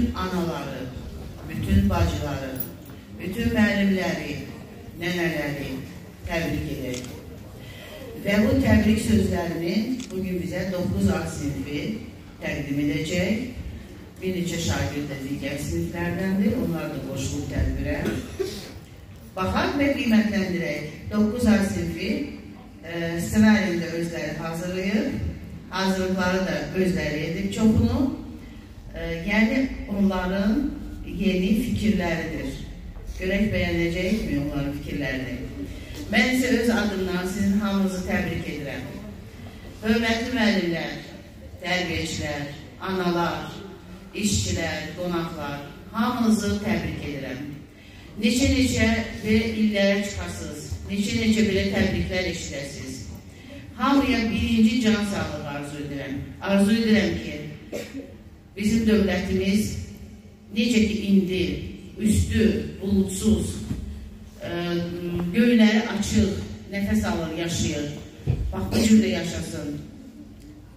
bütün anaları, bütün bacıları, bütün müəllimləri, nənələri təbrik edək. Və bu təbrik sözlərini bugün bizə 9 A sinifi təqdim edəcək. Bir neçə şagird də digər siniflərdəndir. Onlar da qoşulub tədbirə. Baxaq və qiymətləndirək. 9 A sinifi e, ssenariyində özləri hazırlayıb, hazırlıqları da özləri edib çoxunu. E, yəni onların yeni fikirləridir. Görək bəyənəcəkmi onların fikirlərini? Mən isə öz adımdan sizin hamınızı təbrik edirəm. Hörmətli müəllimlər, tərbiyəçilər, analar, işçilər, qonaqlar, hamınızı təbrik edirəm. Neçə-neçə belə illərə çıxasınız, neçə-neçə belə təbriklər eşidəsiniz. Hamıya birinci can sağlığı arzu edirəm. Arzu edirəm ki, bizim dövlətimiz necə ki indi üstü, bulutsuz, ə, göyləri açıq, nəfəs alır, yaşayır. Bax, bu cür də yaşasın.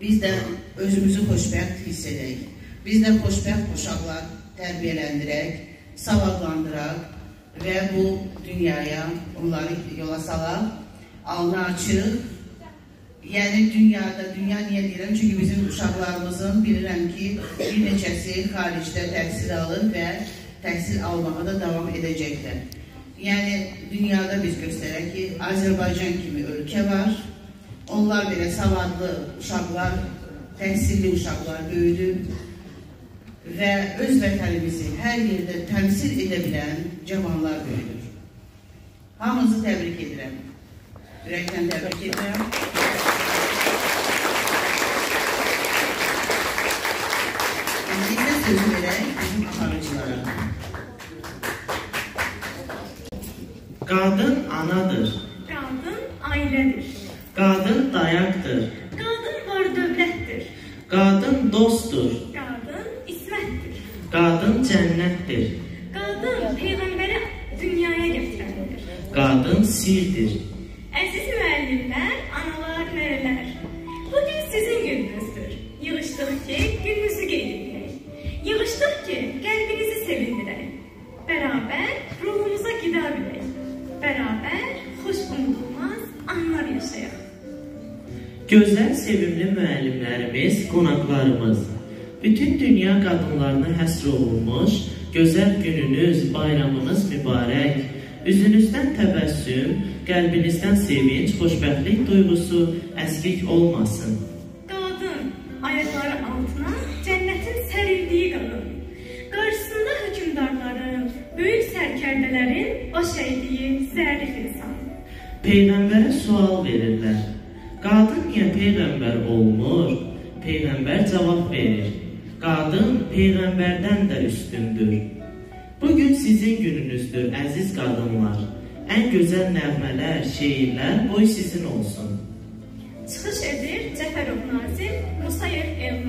Biz də özümüzü xoşbəxt hiss edək. Biz də xoşbəxt uşaqlar tərbiyələndirək, savadlandıraq və bu dünyaya onları yola salaq, alnı açıq. Yəni dünyada, dünya niyə deyirəm? Çünki bizim uşaqlarımızın bilirəm ki, bir neçəsi xaricdə təhsil alır və təhsil almağa da davam edəcəklər. Yəni dünyada biz göstərək ki, Azərbaycan kimi ölkə var. Onlar belə savadlı uşaqlar, təhsilli uşaqlar böyüdüb və öz vətənimizi hər yerdə təmsil edə bilən cavanlar böyüdür. Hamınızı təbrik edirəm. Ürəkdən təbrik edirəm. İndikdə sözü verək bizim aparıcılara. Qadın anadır. Qadın ailədir. Qadın dayaqdır. Qadın var dövlətdir. Qadın dostdur. Qadın ismətdir. Qadın cənnətdir. Qadın peyğəmbəri dünyaya gətirəndir. Qadın sirdir. Yığışdıq ki, qəlbinizi sevindirək. Bərabər ruhumuza qida bilək. Bərabər xoş unudulmaz anlar yaşayaq. Gözəl, sevimli müəllimlərimiz, qonaqlarımız, bütün dünya qadınlarına həsr olunmuş gözəl gününüz, bayramınız mübarək. Üzünüzdən təbəssüm, qəlbinizdən sevinç, xoşbəxtlik duyğusu əskik olmasın. Əydiyi zərif insan. Peyğəmbərə sual verirlər. Qadın niyə peyğəmbər olmur? Peyğəmbər cavab verir. Qadın peyğəmbərdən də üstündür. Bugün sizin gününüzdür, əziz qadınlar. Ən gözəl nəğmələr, şeirlər boy sizin olsun. Çıxış edir Cəfərov Nazim, Musayev Elnar.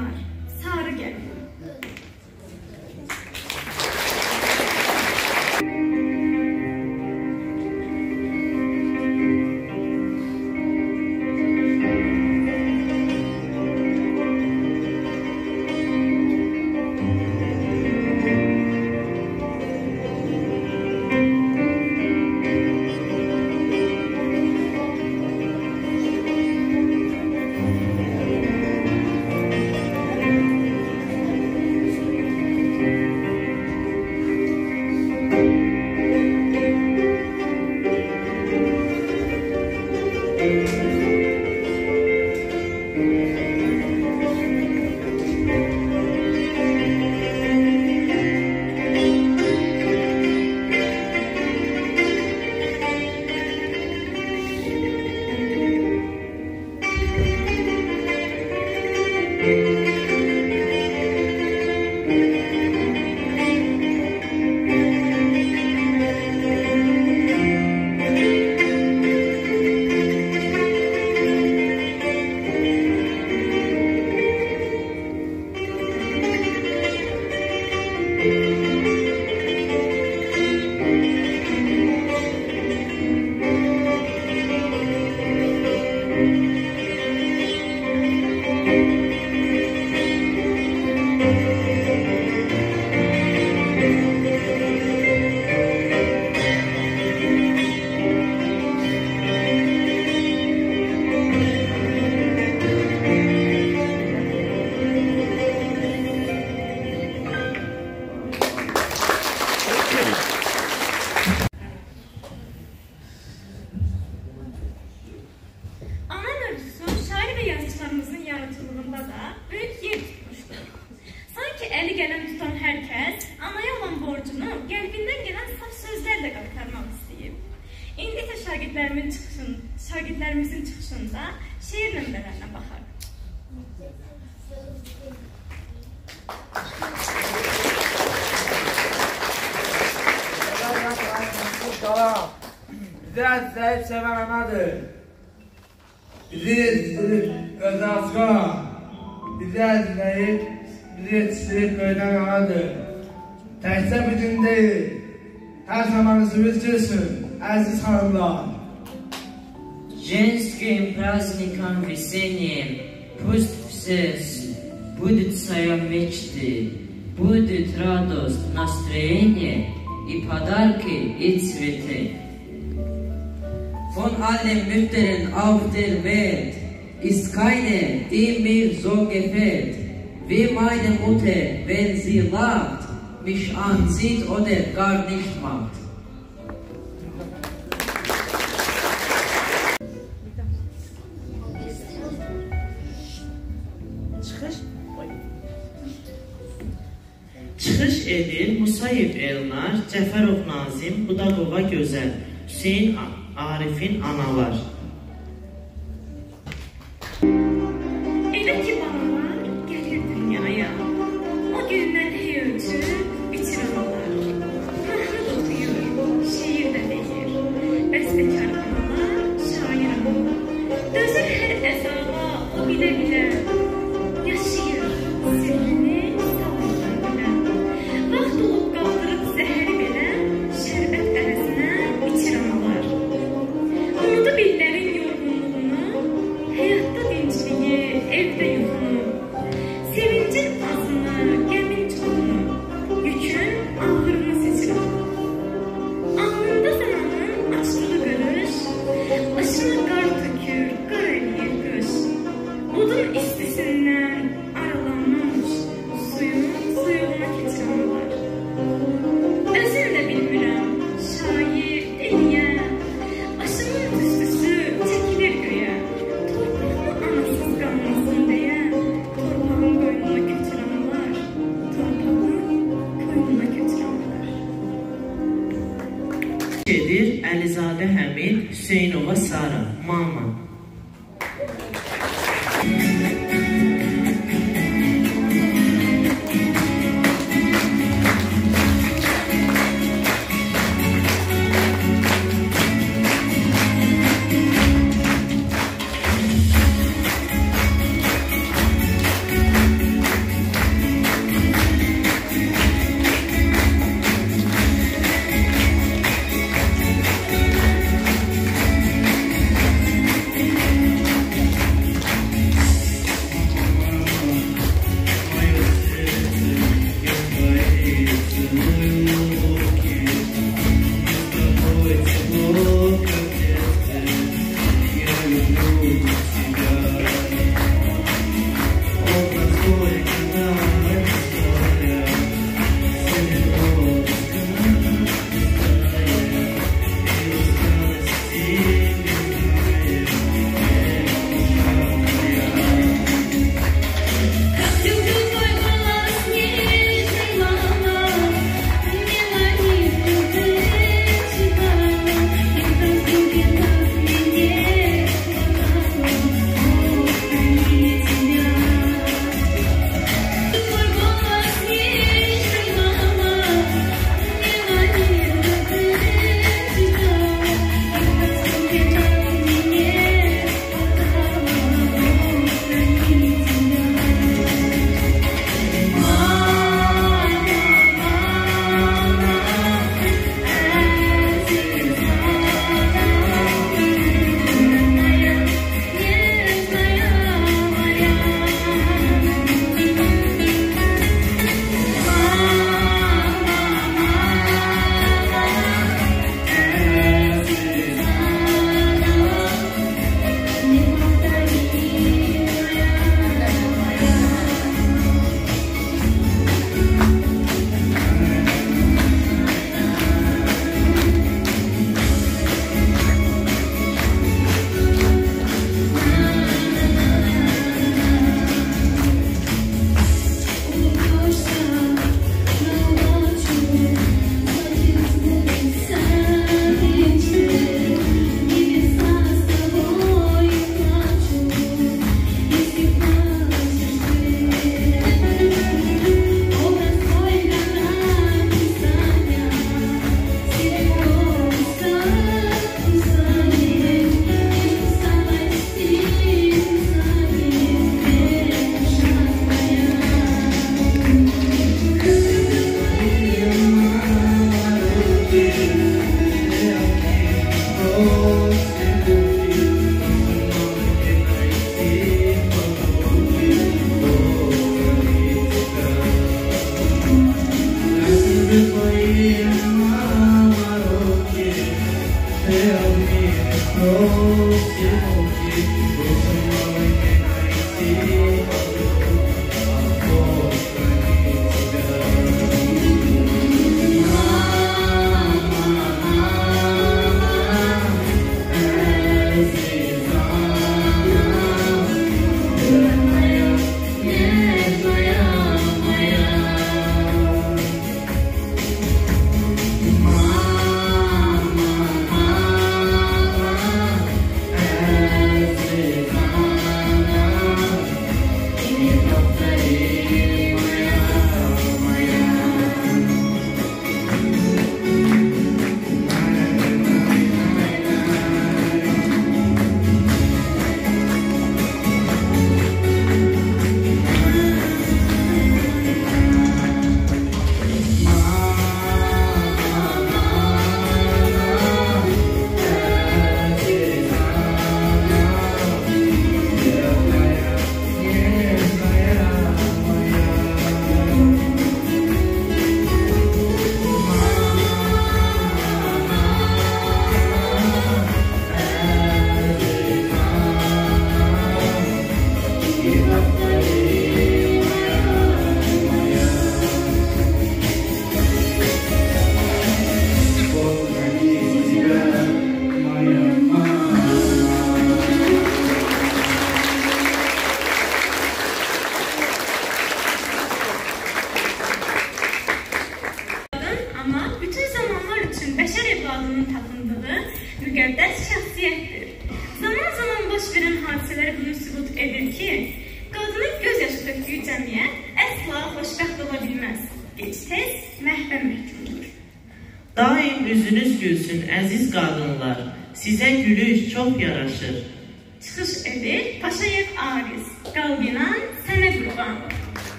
Bize zayıf seven anadır. Bizi yetiştirip göze aslan. Bizi ezleyip, bizi yetiştirip köyden anadır. Təkcə bir gün deyil, hər zaman üzümüz gülsün, əziz xanımlar. Женским праздником весенним пусть все с- будут свои мечты, будет радость, настроение и подарки и цветы. Von allen Müttern auf der Welt ist keine, die mir so gefällt, wie meine Mutter, wenn sie lacht, mich ansieht oder gar nicht macht. Çıxış edir Musayev Elnar, Cəfərov Nazim, Budaqova Gözəl, Hüseyn A- Arifin analar.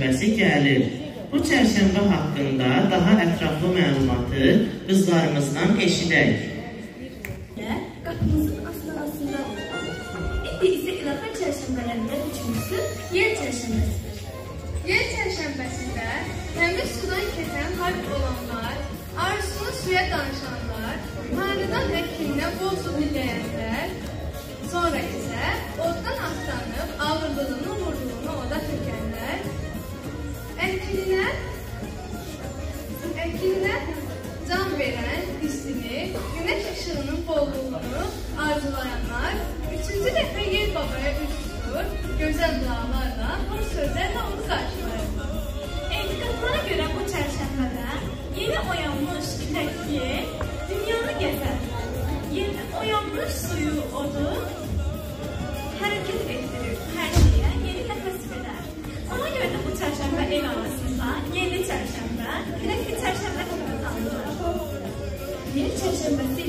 şöbəsi gəlir. Bu çərşənbə haqqında daha ətraflı məlumatı qızlarımızdan eşidək.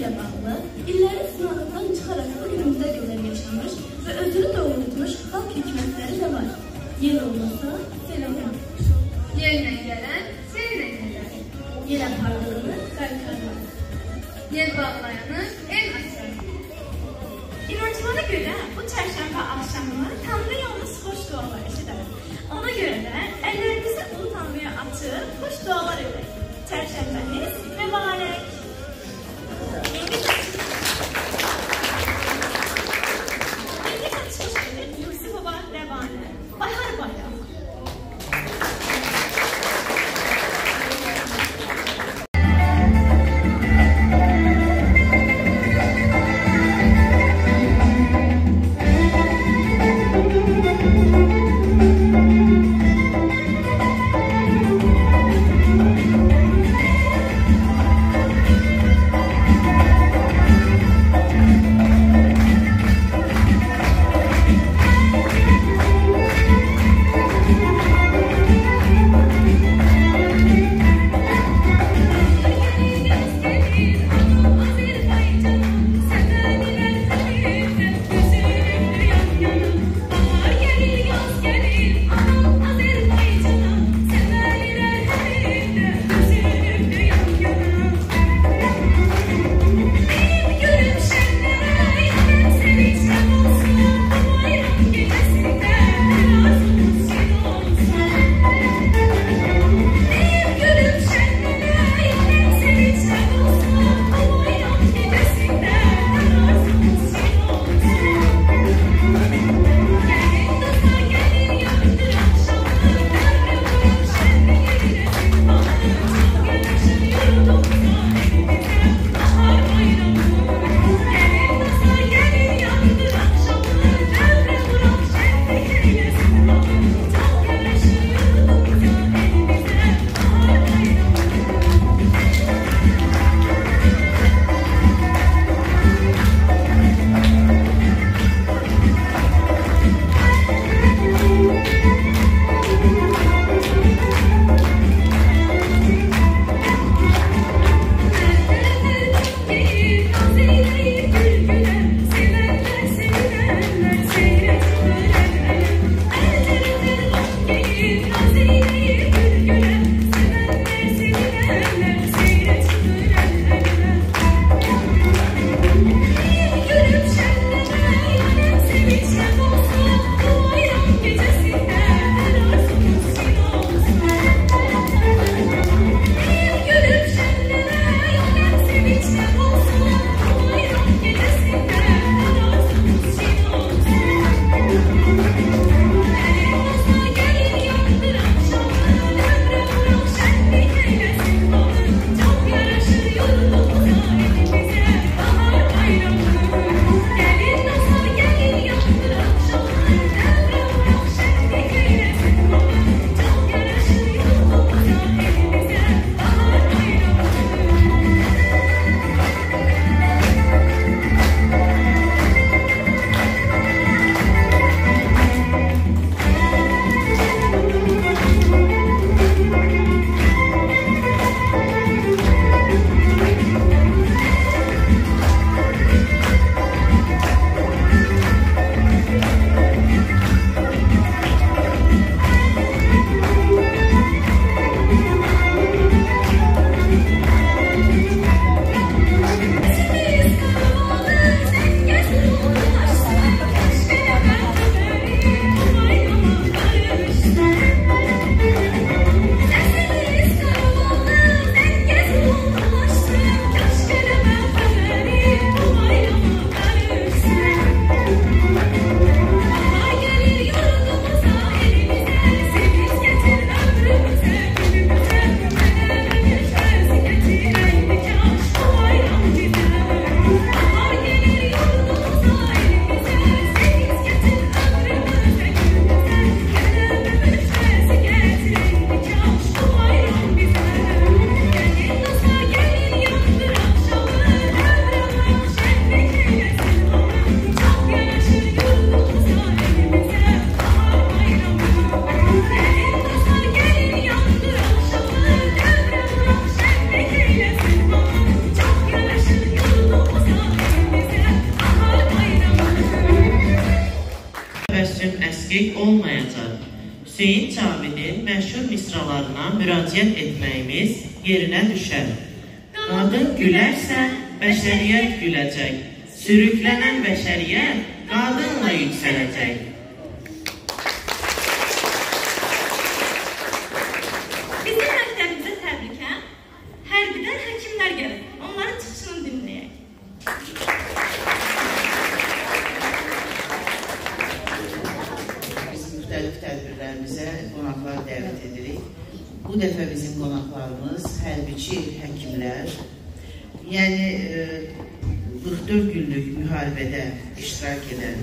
ile bağlı, illerin Hüseyn Cavidin məşhur misralarına müraciət etməyimiz yerinə düşər. Qadın gülərsə, bəşəriyyət güləcək. Sürüklənən bəşəriyyət qadınla yüksələcək. Bizim məktəbimizə təbrikə hərbidən həkimlər gəlir. Onların çıxışını dinləyək. Biz müxtəlif tədbirlərimizə qonaqlar dəvət edirik. Bu dəfə bizim qonaqlarımız hərbiçi həkimlər. Yəni e, 44 günlük müharibədə iştirak edən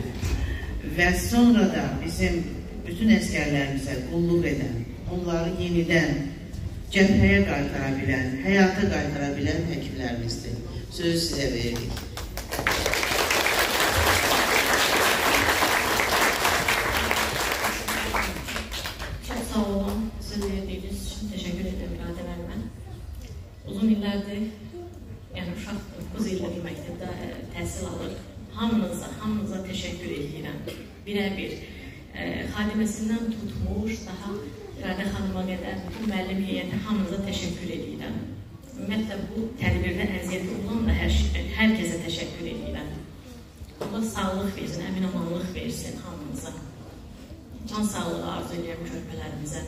və sonra da bizim bütün əskərlərimizə qulluq edən, onları yenidən cəbhəyə qaytara bilən, həyata qaytara bilən həkimlərimizdir. Sözü sizə veririk. Çok sağ olun. Sizin verdiğiniz için teşekkür ederim biraderlerime. Uzun illərdir, yəni uşaq 9 ildir bir məktəbdə ə, təhsil alır. Hamınıza, hamınıza təşəkkür edirəm. Birə-bir ə, xadiməsindən tutmuş, daha İradə xanıma qədər bütün müəllim heyəti hamınıza təşəkkür edirəm. Ümumiyyətlə bu tədbirdə əziyyət olan da hər, hər kəsə təşəkkür edirəm. Allah sağlıq versin, əmin-amanlıq versin hamınıza. Can sağlığı arzu edirəm körpələrimizə.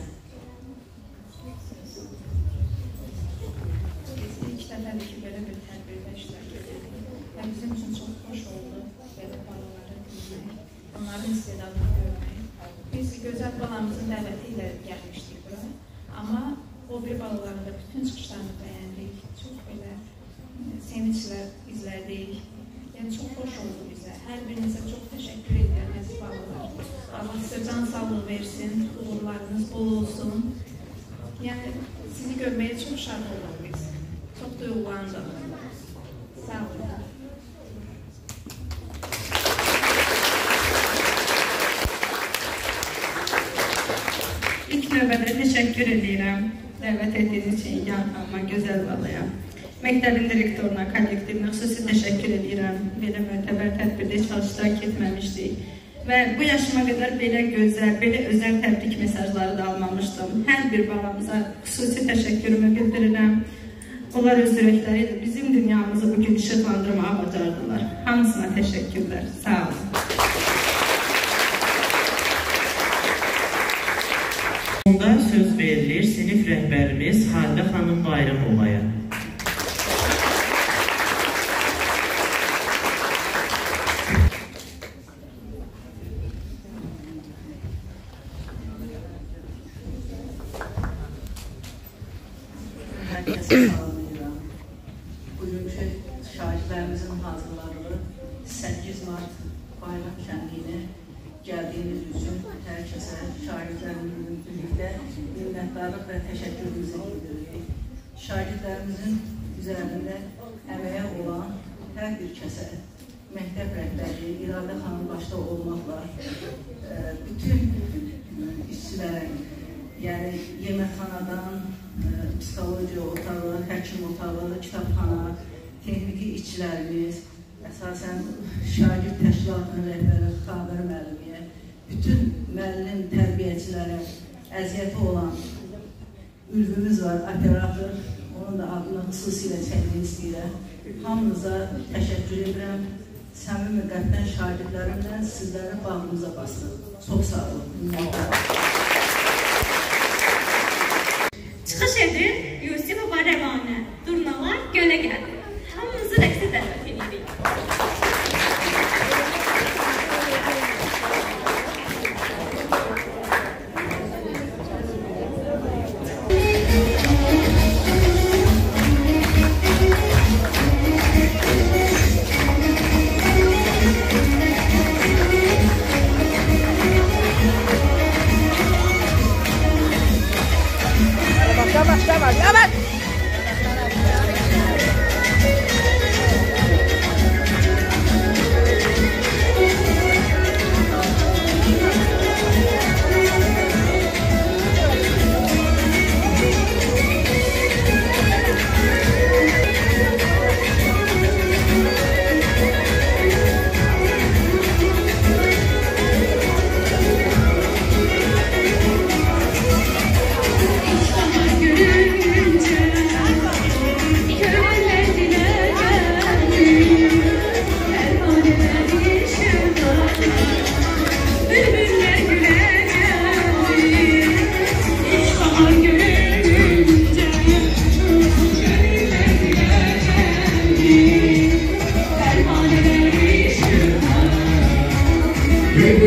İlk dəfədir ki, belə bir tədbirdə iştirak edirik. Və bizim üçün çox xoş oldu belə dinləmək, onların istedadını görmək. Biz gözəl balamızın dəvəti ilə gəlmişdik bura. Amma o bir balaların da bütün çıxışlarını bəyəndik. Çox belə sevinclə izlədik. Yəni çox xoş oldu bizə. Hər birinizə çox təşəkkür edirəm əziz balalar. Allah sizə can sağlığı versin, uğurlarınız bol olsun. Yəni sizi görməyə çox şad olduk biz. Çok duygulandım. Sağ olun. İlk növbədə təşəkkür edirəm dəvət etdiyiniz üçün Yan xanıma, gözəl balaya. Məktəbin direktoruna, kollektivinə xüsusi təşəkkür edirəm. Belə mötəbər tədbirdə heç vaxt iştirak etməmişdik. Və bu yaşıma qədər belə gözəl, belə özəl təbrik mesajları da almamışdım. Hər bir balamıza xüsusi təşəkkürümü bildirirəm. Onlar öz ürəkləri ilə bizim dünyamızı bugün işıqlandırmağa bacardılar. Hamısına təşəkkürlər. Sağ olun. Şedir, Yusuf Baba Revane. Durnalar göle geldi.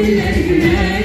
Amen.